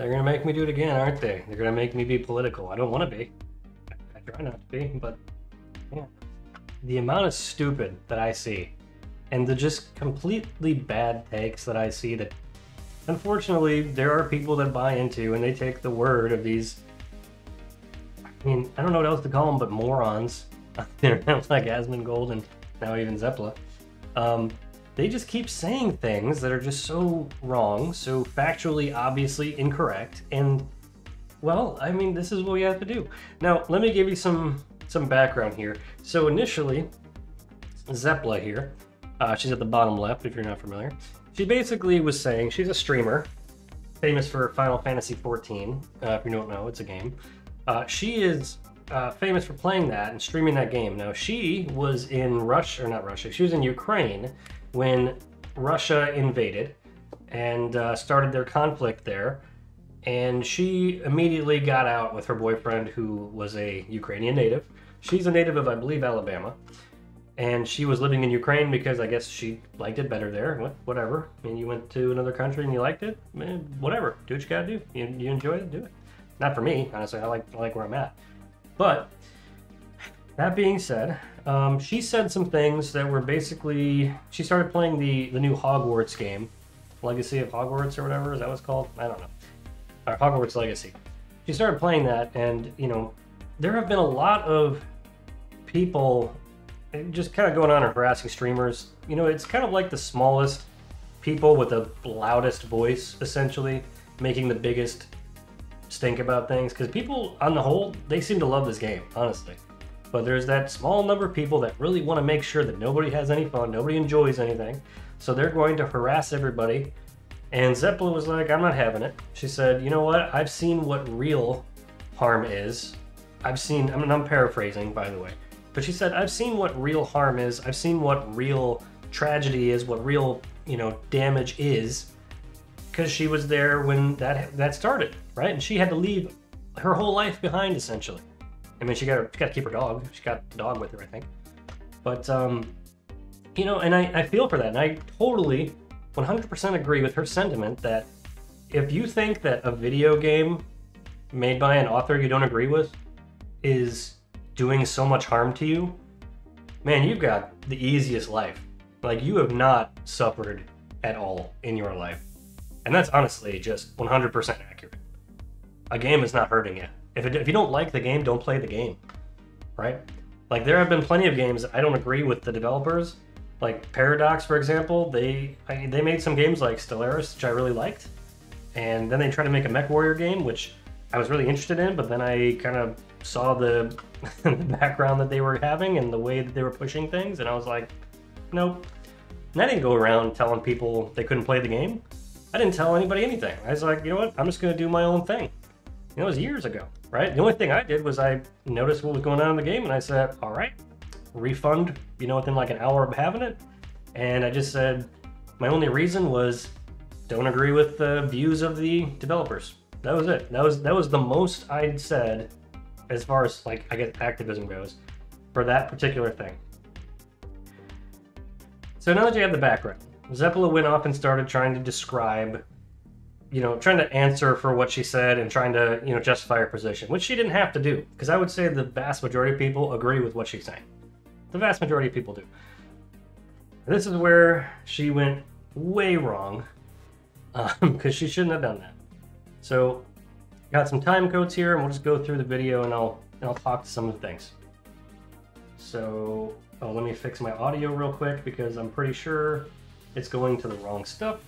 They're gonna make me do it again, aren't they? They're gonna make me be political. I don't want to be. I try not to be, but yeah. The amount of stupid that I see, and the just completely bad takes that I see that, unfortunately, there are people that buy into, and they take the word of these. I mean, I don't know what else to call them, but morons. Like Asmongold and now even Zeppela. Um, they just keep saying things that are just so wrong, so factually, obviously incorrect, and well, I mean, this is what we have to do. Now, let me give you some some background here. So initially, Zeppela here, uh, she's at the bottom left if you're not familiar. She basically was saying she's a streamer, famous for Final Fantasy XIV. Uh, if you don't know, it's a game. Uh, she is uh, famous for playing that and streaming that game. Now, she was in Russia, or not Russia, she was in Ukraine when Russia invaded and uh, started their conflict there. And she immediately got out with her boyfriend, who was a Ukrainian native. She's a native of, I believe, Alabama. And she was living in Ukraine because I guess she liked it better there. Whatever. I mean, you went to another country and you liked it. Man, whatever. Do what you gotta do. You, you enjoy it, do it. Not for me, honestly. I like I like where I'm at. But that being said, um, she said some things that were basically she started playing the the new Hogwarts game, Legacy of Hogwarts or whatever is that it's called? I don't know. Or Hogwarts Legacy. She started playing that, and you know, there have been a lot of people just kind of going on and harassing streamers. You know, it's kind of like the smallest people with the loudest voice, essentially, making the biggest stink about things. Because people, on the whole, they seem to love this game, honestly. But there's that small number of people that really want to make sure that nobody has any fun, nobody enjoys anything. So they're going to harass everybody. And Zeppela was like, I'm not having it. She said, you know what? I've seen what real harm is. I've seen, I mean, I'm paraphrasing, by the way. But she said, I've seen what real harm is. I've seen what real tragedy is, what real, you know, damage is. Because she was there when that that started, right? And she had to leave her whole life behind, essentially. I mean, she got she got to keep her dog. She got the dog with her, I think. But um, you know, and I, I feel for that, and I totally 100% agree with her sentiment that if you think that a video game made by an author you don't agree with is doing so much harm to you, man, you've got the easiest life. Like you have not suffered at all in your life. And that's honestly just 100% accurate. A game is not hurting you. If, it, if you don't like the game, don't play the game, right? Like there have been plenty of games I don't agree with the developers. Like Paradox, for example, they I, they made some games like Stellaris, which I really liked, and then they tried to make a Mech Warrior game, which I was really interested in, but then I kind of saw the, the background that they were having and the way that they were pushing things, and I was like, nope. And I didn't go around telling people they couldn't play the game. I didn't tell anybody anything. I was like, you know what? I'm just going to do my own thing. It was years ago, right? The only thing I did was I noticed what was going on in the game, and I said, all right, refund, you know, within like an hour of having it. And I just said, my only reason was don't agree with the views of the developers. That was it. That was that was the most I'd said as far as like I guess activism goes for that particular thing. So now that you have the background, Zeppela went off and started trying to describe, you know, trying to answer for what she said and trying to, you know, justify her position, which she didn't have to do, because I would say the vast majority of people agree with what she's saying. The vast majority of people do. This is where she went way wrong, because um, she shouldn't have done that. So, got some time codes here, and we'll just go through the video, and I'll and I'll talk to some of the things. So, oh, let me fix my audio real quick because I'm pretty sure it's going to the wrong stuff.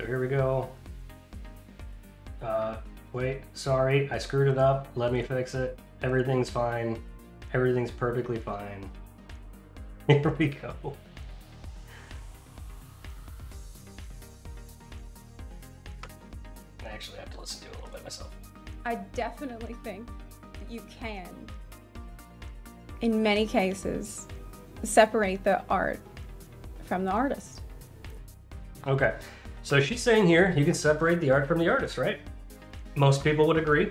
So here we go. Uh, wait, sorry, I screwed it up. Let me fix it. Everything's fine. Everything's perfectly fine. Here we go. I actually have to listen to it a little bit myself. I definitely think that you can, in many cases, separate the art from the artist. Okay. So she's saying here you can separate the art from the artist, right? Most people would agree.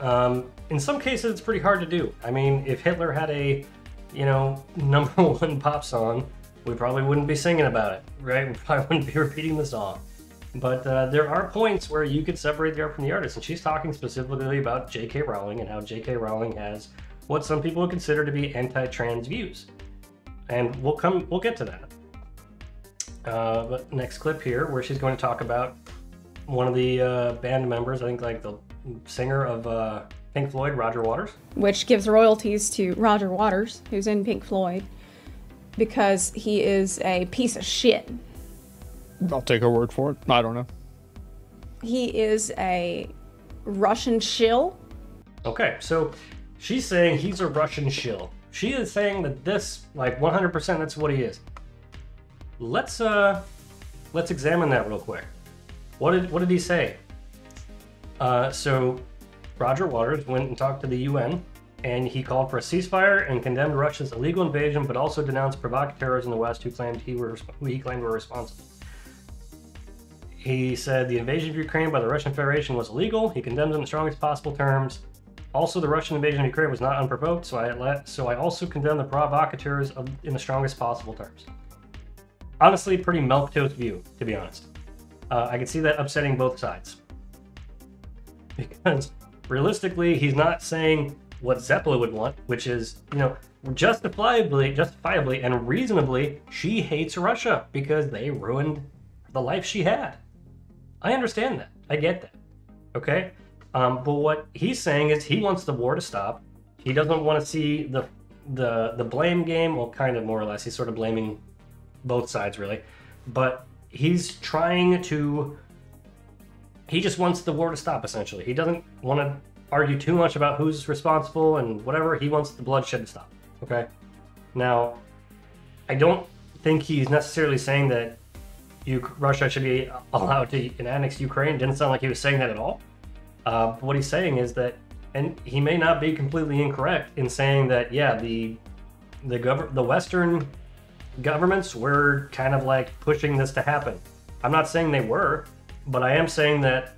Um, in some cases, it's pretty hard to do. I mean, if Hitler had a, you know, number one pop song, we probably wouldn't be singing about it, right? We probably wouldn't be repeating the song. But uh, there are points where you could separate the art from the artist, and she's talking specifically about J.K. Rowling and how J.K. Rowling has what some people would consider to be anti-trans views, and we'll come we'll get to that. Uh, next clip here, where she's going to talk about one of the uh, band members, I think like the singer of uh, Pink Floyd, Roger Waters. which gives royalties to Roger Waters, who's in Pink Floyd, because he is a piece of shit. I'll take her word for it. I don't know. He is a Russian shill. Okay, so she's saying he's a Russian shill. She is saying that this, like 100%, that's what he is. Let's uh, let's examine that real quick. What did what did he say? Uh, so Roger Waters went and talked to the UN, and he called for a ceasefire and condemned Russia's illegal invasion, but also denounced provocateurs in the West who claimed he were who he claimed were responsible. He said the invasion of Ukraine by the Russian Federation was illegal. He condemned it in the strongest possible terms. Also, the Russian invasion of Ukraine was not unprovoked, so I let, so I also condemn the provocateurs of, in the strongest possible terms. Honestly, pretty milquetoast view, to be honest. Uh, I can see that upsetting both sides because realistically, he's not saying what Zeppela would want, which is, you know, justifiably, justifiably, and reasonably, she hates Russia because they ruined the life she had. I understand that. I get that. Okay. Um, but what he's saying is he wants the war to stop. He doesn't want to see the the the blame game. Well, kind of more or less. He's sort of blaming both sides really, but he's trying to. He just wants the war to stop. Essentially, he doesn't want to argue too much about who's responsible and whatever. He wants the bloodshed to stop. Okay. Now, I don't think he's necessarily saying that you, Russia should be allowed to annex Ukraine. Didn't sound like he was saying that at all. Uh, what he's saying is that, and he may not be completely incorrect in saying that, yeah, the the gov- the Western governments were kind of like pushing this to happen. I'm not saying they were, but I am saying that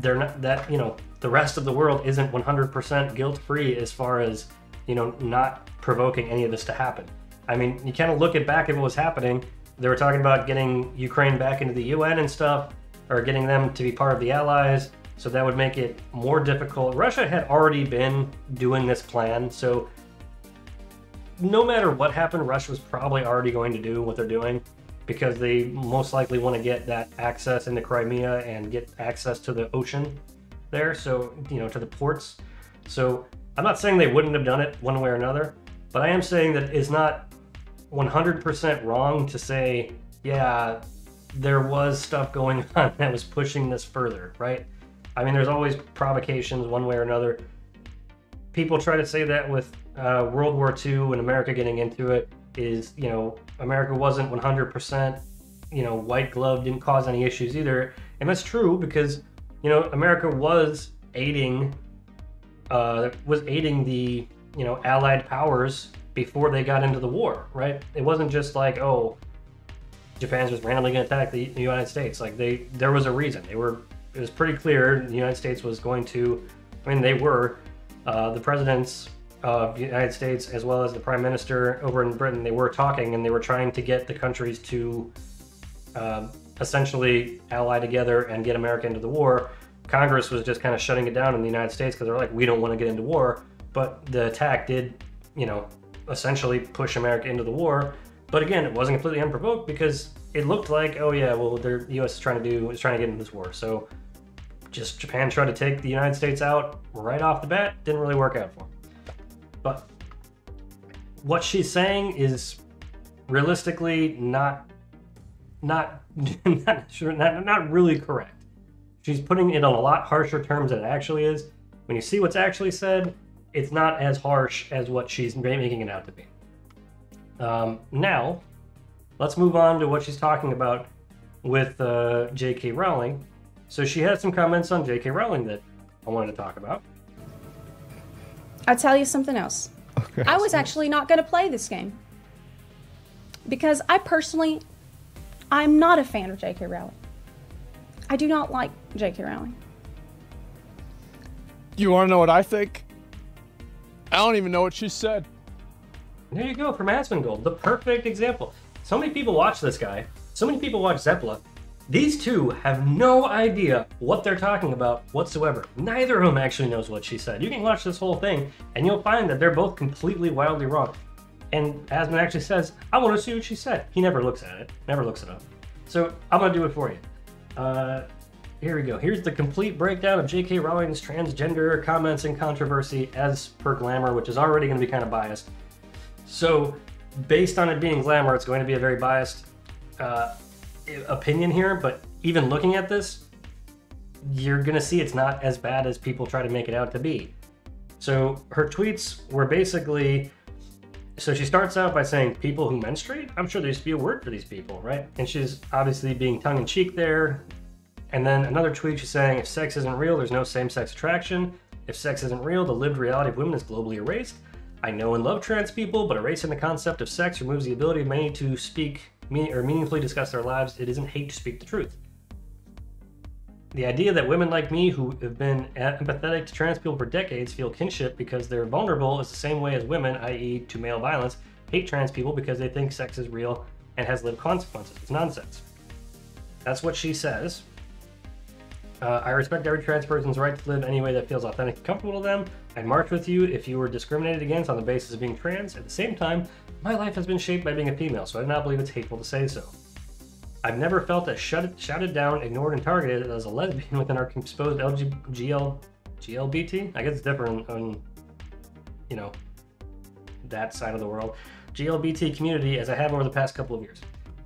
they're not that you know the rest of the world isn't 100% guilt free as far as you know not provoking any of this to happen. I mean, you kind of look at back at what was happening. They were talking about getting Ukraine back into the UN and stuff, or getting them to be part of the Allies. So that would make it more difficult. Russia had already been doing this plan, so no matter what happened, Russia was probably already going to do what they're doing because they most likely want to get that access into Crimea and get access to the ocean there, so, you know, to the ports. So I'm not saying they wouldn't have done it one way or another, but I am saying that it's not 100% wrong to say, yeah, there was stuff going on that was pushing this further, right? I mean, there's always provocations one way or another. People try to say that with uh, World War II and America getting into it is, you know, America wasn't 100%, you know, white glove didn't cause any issues either. And that's true because, you know, America was aiding, uh, was aiding the, you know, Allied powers before they got into the war, right? It wasn't just like, oh, Japan's just randomly going to attack the United States. Like they, there was a reason. They were. It was pretty clear the United States was going to. I mean, they were. Uh, the presidents of the United States as well as the prime minister over in Britain. They were talking and they were trying to get the countries to uh, essentially ally together and get America into the war. Congress was just kind of shutting it down in the United States because they're like, we don't want to get into war. But the attack did, you know, essentially push America into the war. But again, it wasn't completely unprovoked because it looked like, oh yeah, well, the U.S. is trying to do is trying to get into this war. So just Japan tried to take the United States out right off the bat. Didn't really work out for them. But what she's saying is realistically not not not sure not, not really correct. She's putting it on a lot harsher terms than it actually is. When you see what's actually said, it's not as harsh as what she's making it out to be. Um, now, let's move on to what she's talking about with uh, J.K. Rowling. So she has some comments on J.K. Rowling that I wanted to talk about. I'll tell you something else. Okay. I was actually not going to play this game because I personally, I'm not a fan of J.K. Rowling. I do not like J.K. Rowling. You want to know what I think? I don't even know what she said. There you go, from Asmongold, the perfect example. So many people watch this guy. So many people watch Zeppela, These two have no idea what they're talking about whatsoever. Neither of them actually knows what she said. You can watch this whole thing and you'll find that they're both completely wildly wrong. And Asmon actually says, I want to see what she said. He never looks at it, never looks it up. So I'm going to do it for you. Uh, here we go. Here's the complete breakdown of J.K. Rowling's transgender comments and controversy as per Glamour, which is already going to be kind of biased. So, based on it being Glamour, it's going to be a very biased uh, opinion here, but even looking at this, you're to see it's not as bad as people try to make it out to be. So, her tweets were basically so she starts out by saying people who menstruate? I'm sure there used to be a word for these people right? And she's obviously being tongue-in-cheek there. And then another tweet she's saying if sex isn't real there's no same-sex attraction. If sex isn't real the lived reality of women is globally erased. I know and love trans people but erasing the concept of sex removes the ability of many to speak or meaningfully discuss their lives it isn't hate to speak the truth the idea that women like me who have been empathetic to trans people for decades feel kinship because they're vulnerable is the same way as women, i.e., to male violence, hate trans people because they think sex is real and has lived consequences. It's nonsense. That's what she says. Uh, I respect every trans person's right to live any way that feels authentic and comfortable to them. I'd march with you if you were discriminated against on the basis of being trans. At the same time, my life has been shaped by being a female, so I do not believe it's hateful to say so. I've never felt as shut, shouted down, ignored, and targeted as a lesbian within our exposed LGBTGL, GLBT. I guess it's different on, you know, that side of the world. GLBT community as I have over the past couple of years.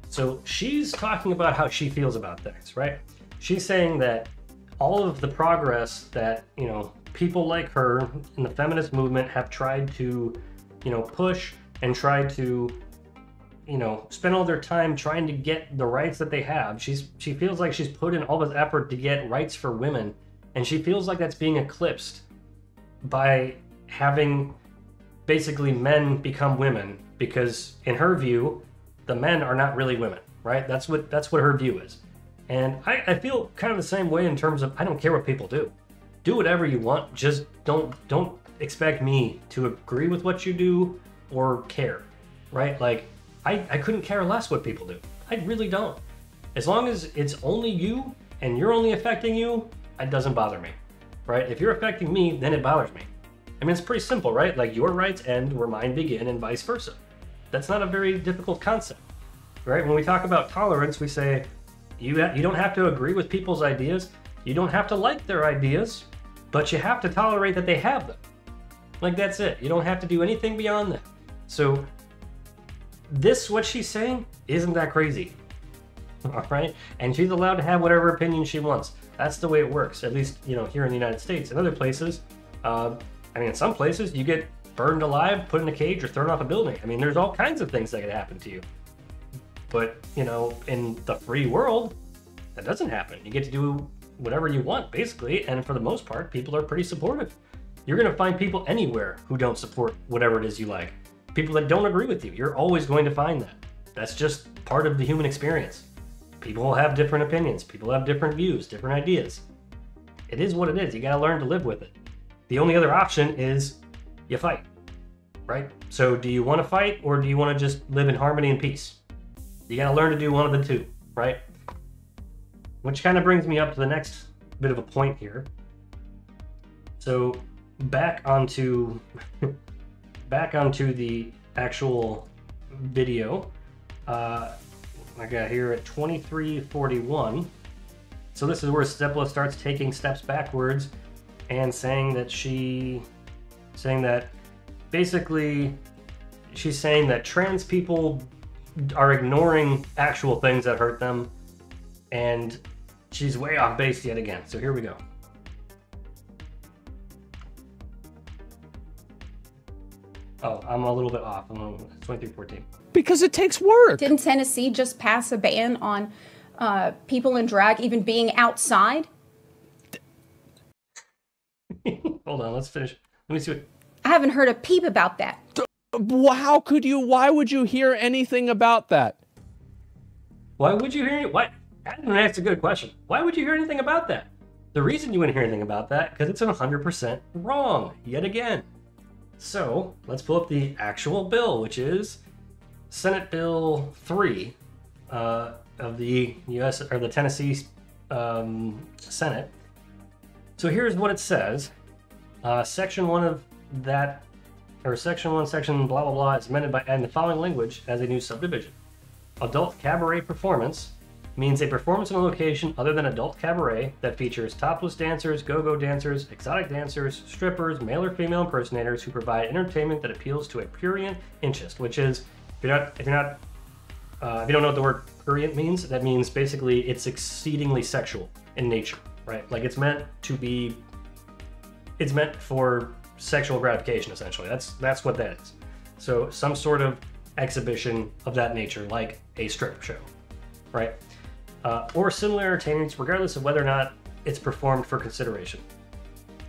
So she's talking about how she feels about things, right? She's saying that all of the progress that, you know, people like her in the feminist movement have tried to, you know, push and try to you know spend all their time trying to get the rights that they have. She's she feels like she's put in all this effort to get rights for women and she feels like that's being eclipsed by having basically men become women because in her view the men are not really women right? That's what that's what her view is. And I, I feel kind of the same way in terms of i don't care what people do do whatever you want just don't don't expect me to agree with what you do or care right like I, I couldn't care less what people do. I really don't. As long as it's only you and you're only affecting you, it doesn't bother me, right? If you're affecting me, then it bothers me. I mean, it's pretty simple, right? Like your rights end where mine begin and vice versa. That's not a very difficult concept, right? When we talk about tolerance, we say you, you don't have to agree with people's ideas. You don't have to like their ideas, but you have to tolerate that they have them. Like that's it. You don't have to do anything beyond that. So this, what she's saying, isn't that crazy. All right? And she's allowed to have whatever opinion she wants. That's the way it works, at least, you know, here in the United States. In other places, uh, I mean, in some places, you get burned alive, put in a cage, or thrown off a building. I mean, there's all kinds of things that could happen to you. But, you know, in the free world, that doesn't happen. You get to do whatever you want, basically, and for the most part, people are pretty supportive. You're going to find people anywhere who don't support whatever it is you like people that don't agree with you. You're always going to find that. That's just part of the human experience. People have different opinions, people have different views, different ideas. It is what it is. You got to learn to live with it. The only other option is you fight, right? So, do you want to fight or do you want to just live in harmony and peace? You got to learn to do one of the two, right? Which kind of brings me up to the next bit of a point here. So, back onto back onto the actual video. Uh, I got here at 2341. So this is where Zepla starts taking steps backwards and saying that she, saying that basically she's saying that trans people are ignoring actual things that hurt them and she's way off base yet again. So here we go. Oh, I'm a little bit off. I'm 2314. Because it takes work. Didn't Tennessee just pass a ban on uh, people in drag even being outside? Hold on, let's finish. Let me see what. I haven't heard a peep about that. How could you? Why would you hear anything about that? Why would you hear? What? That's a good question. Why would you hear anything about that? The reason you wouldn't hear anything about that because it's 100% wrong yet again. So let's pull up the actual bill, which is Senate Bill 3. Uh, of the U.S. or the Tennessee um, Senate. So here's what it says. Uh, section one of that, or section one, section blah blah blah, is amended by adding the following language as a new subdivision. Adult cabaret performance means a performance in a location other than adult cabaret that features topless dancers, go-go dancers, exotic dancers, strippers, male or female impersonators who provide entertainment that appeals to a prurient interest, which is if you're not if you're not uh, if you don't know what the word prurient means, that means basically it's exceedingly sexual in nature, right? Like it's meant to be, it's meant for sexual gratification essentially. That's that's what that is. So some sort of exhibition of that nature, like a strip show, right? Uh, or similar entertainments, regardless of whether or not it's performed for consideration.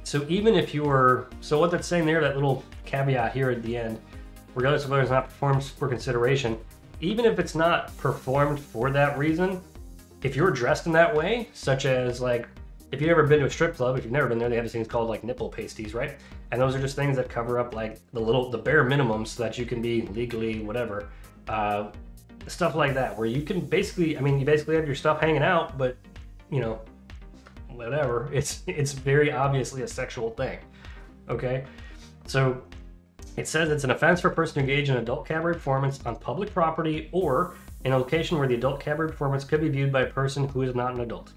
So even if you're, so what that's saying there, that little caveat here at the end, regardless of whether it's not performed for consideration, even if it's not performed for that reason, if you're dressed in that way, such as like if you've ever been to a strip club, if you've never been there, they have these things called like nipple pasties, right? And those are just things that cover up like the little, the bare minimum so that you can be legally whatever, uh, stuff like that, where you can basically, I mean, you basically have your stuff hanging out, but you know, whatever. It's it's very obviously a sexual thing. Okay, so it says it's an offense for a person to engage in adult cabaret performance on public property or in a location where the adult cabaret performance could be viewed by a person who is not an adult.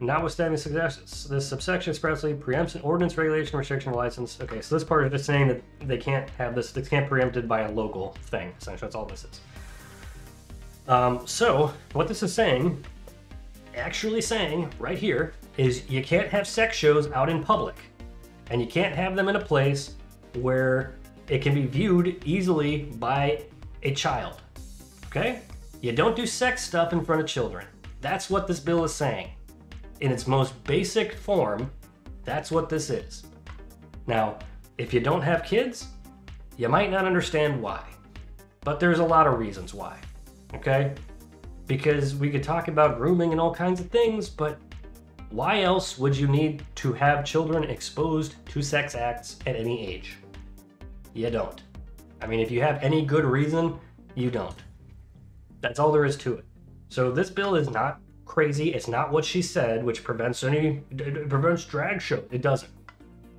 Notwithstanding this, this subsection expressly preempts an ordinance, regulation, restriction, or license. Okay, so this part is just saying that they can't have this, this can't be preempted by a local thing, essentially. That's all this is. Um, so, what this is saying, actually saying right here, is you can't have sex shows out in public. And you can't have them in a place where it can be viewed easily by a child. Okay? You don't do sex stuff in front of children. That's what this bill is saying. In its most basic form, that's what this is. Now, if you don't have kids, you might not understand why. But there's a lot of reasons why. Okay? Because we could talk about grooming and all kinds of things, but why else would you need to have children exposed to sex acts at any age? You don't. I mean, if you have any good reason, you don't. That's all there is to it. So this bill is not crazy. It's not what she said, which prevents any it prevents drag show. It doesn't.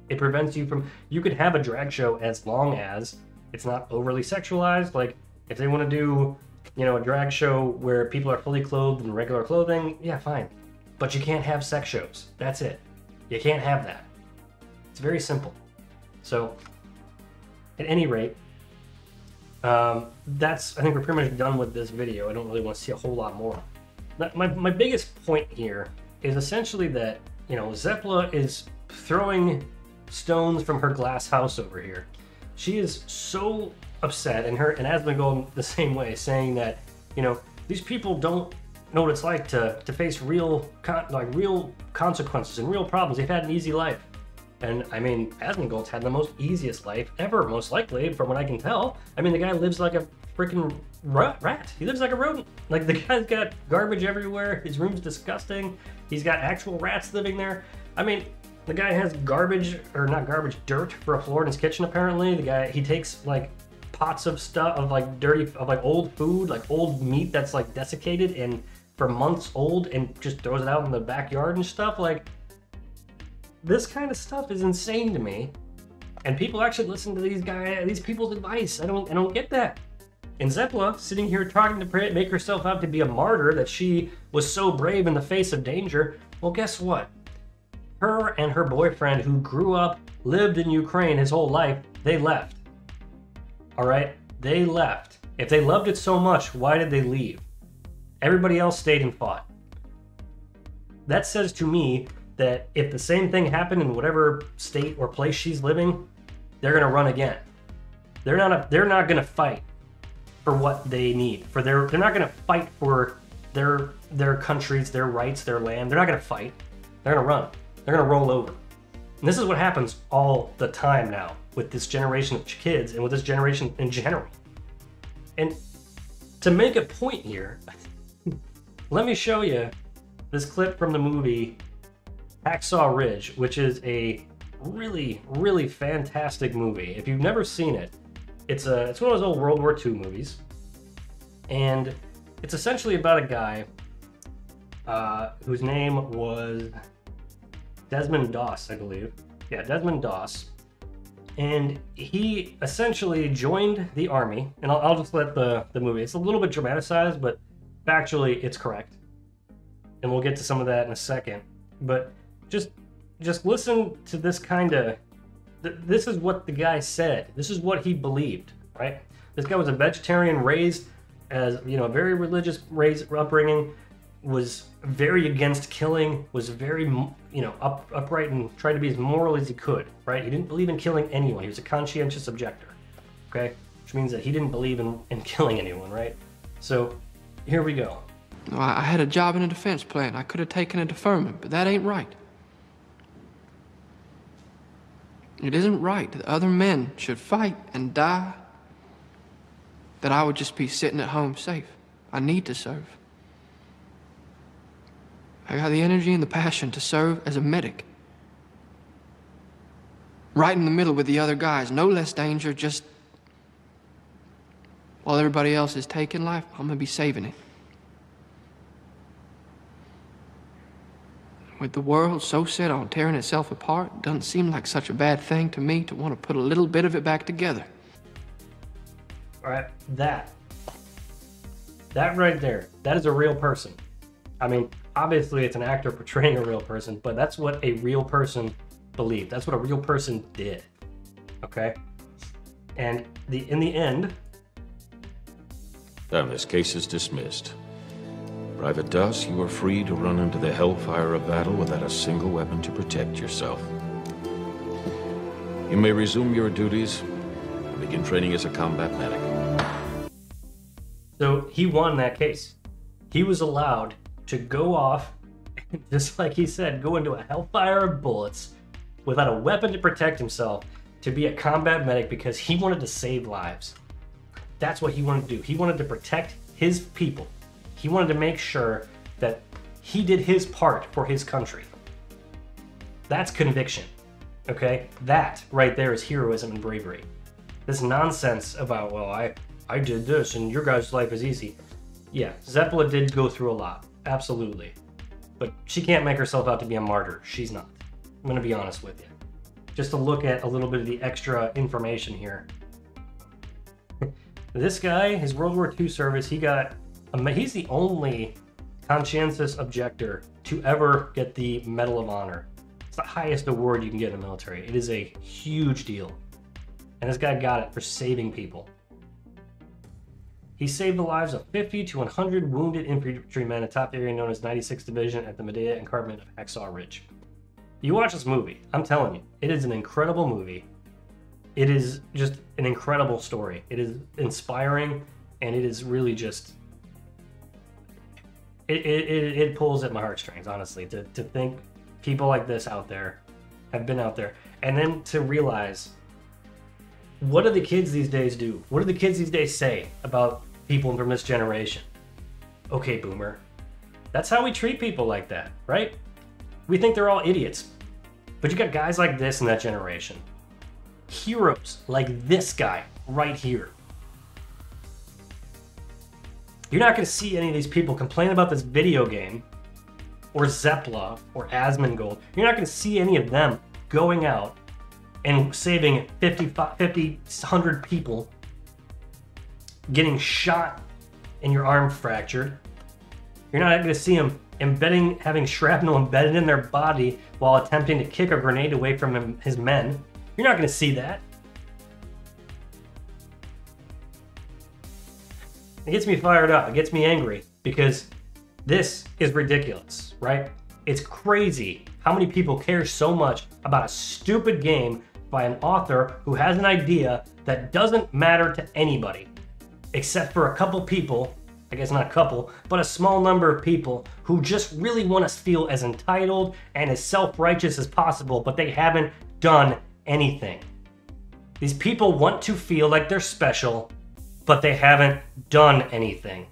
It prevents you from you could have a drag show as long as it's not overly sexualized. Like if they want to do, you know, a drag show where people are fully clothed in regular clothing, yeah, fine. But you can't have sex shows. That's it. You can't have that. It's very simple. So at any rate, um, that's I think we're pretty much done with this video. I don't really want to see a whole lot more. My, my biggest point here is essentially that, you know, Zepla is throwing stones from her glass house over here. She is so upset, and her and been going the same way, saying that, you know, these people don't know what it's like to, to face real like real consequences and real problems. They've had an easy life. And I mean, Asmongold's had the most easiest life ever, most likely, from what I can tell. I mean, the guy lives like a freaking rat. He lives like a rodent. Like, the guy's got garbage everywhere. His room's disgusting. He's got actual rats living there. I mean, the guy has garbage, or not garbage, dirt for a floor in his kitchen, apparently. The guy, he takes, like, pots of stuff, of, like, dirty, of, like, old food, like, old meat that's, like, desiccated and for months old and just throws it out in the backyard and stuff. Like, this kind of stuff is insane to me. And people actually listen to these guys, these people's advice. I don't, I don't get that. And Zepla, sitting here trying to make herself out to be a martyr, that she was so brave in the face of danger. Well, guess what? Her and her boyfriend, who grew up, lived in Ukraine his whole life, they left. All right? They left. If they loved it so much, why did they leave? Everybody else stayed and fought. That says to me that if the same thing happened in whatever state or place she's living, they're gonna run again. They're not a, they're not gonna fight for what they need. For their they're not gonna fight for their their countries, their rights, their land. They're not gonna fight. They're gonna run. They're gonna roll over. And this is what happens all the time now with this generation of kids and with this generation in general. And to make a point here, let me show you this clip from the movie Hacksaw Ridge, which is a really, really fantastic movie. If you've never seen it, it's a it's one of those old World War II movies, and it's essentially about a guy uh, whose name was Desmond Doss, I believe. Yeah, Desmond Doss. And he essentially joined the army, and I'll, I'll just let the, the movie, it's a little bit dramatized, but factually it's correct. And we'll get to some of that in a second. But just just listen to this kind of th- this is what the guy said. This is what he believed, right? This guy was a vegetarian raised as, you know, a very religious raised upbringing was very against killing, was very, you know, up, upright and tried to be as moral as he could, right? He didn't believe in killing anyone. He was a conscientious objector, okay? Which means that he didn't believe in, in killing anyone, right? So here we go. I had a job in a defense plant. I could have taken a deferment, but that ain't right. It isn't right that other men should fight and die, that I would just be sitting at home safe. I need to serve. I got the energy and the passion to serve as a medic. Right in the middle with the other guys, no less danger, just while everybody else is taking life, I'm gonna be saving it. With the world so set on tearing itself apart, it doesn't seem like such a bad thing to me to want to put a little bit of it back together. All right, that. That right there, that is a real person. I mean, obviously it's an actor portraying a real person, but that's what a real person believed. That's what a real person did. Okay? And the in the end. Then this case is dismissed. Private Doss, you are free to run into the hellfire of battle without a single weapon to protect yourself. You may resume your duties and begin training as a combat medic. So he won that case. He was allowed to go off, just like he said, go into a hellfire of bullets without a weapon to protect himself to be a combat medic because he wanted to save lives. That's what he wanted to do. He wanted to protect his people. He wanted to make sure that he did his part for his country. That's conviction. Okay? That right there is heroism and bravery. This nonsense about, well, I, I did this and your guys' life is easy. Yeah, Zeppela did go through a lot. Absolutely. But she can't make herself out to be a martyr. She's not. I'm going to be honest with you. Just to look at a little bit of the extra information here. this guy, his World War II service, he got he's the only conscientious objector to ever get the Medal of Honor. It's the highest award you can get in the military. It is a huge deal. And this guy got it for saving people. He saved the lives of 50 to 100 wounded infantrymen, a top area known as 96th Division at the Maeda Escarpment of Hacksaw Ridge. You watch this movie, I'm telling you, it is an incredible movie. It is just an incredible story. It is inspiring, and it is really just it, it, it pulls at my heartstrings, honestly, to, to think people like this out there have been out there. And then to realize what do the kids these days do? What do the kids these days say about people from this generation? Okay, boomer. That's how we treat people like that, right? We think they're all idiots. But you got guys like this in that generation. Heroes like this guy right here you're not going to see any of these people complain about this video game or Zeppela or Asmongold. You're not going to see any of them going out and saving 50, 50, 100 people, getting shot and your arm fractured. You're not going to see them embedding, having shrapnel embedded in their body while attempting to kick a grenade away from him, his men. You're not going to see that. It gets me fired up. It gets me angry because this is ridiculous, right? It's crazy how many people care so much about a stupid game by an author who has an idea that doesn't matter to anybody except for a couple people, I guess not a couple, but a small number of people who just really want to feel as entitled and as self righteous as possible, but they haven't done anything. These people want to feel like they're special but they haven't done anything.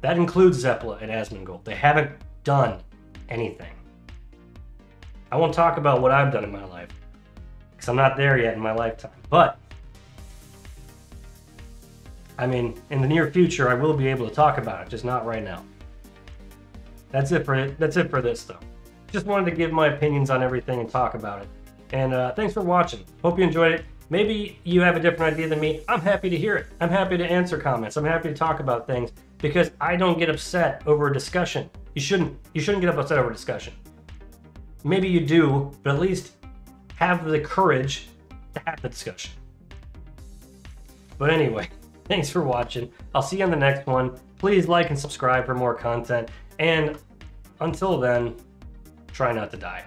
That includes Zeppela and Asmongold. They haven't done anything. I won't talk about what I've done in my life because I'm not there yet in my lifetime. But I mean, in the near future, I will be able to talk about it, just not right now. That's it for it. that's it for this though. Just wanted to give my opinions on everything and talk about it. And uh, thanks for watching. Hope you enjoyed it. Maybe you have a different idea than me. I'm happy to hear it. I'm happy to answer comments. I'm happy to talk about things because I don't get upset over a discussion. You shouldn't. You shouldn't get upset over a discussion. Maybe you do, but at least have the courage to have the discussion. But anyway, thanks for watching. I'll see you on the next one. Please like and subscribe for more content. And until then, try not to die.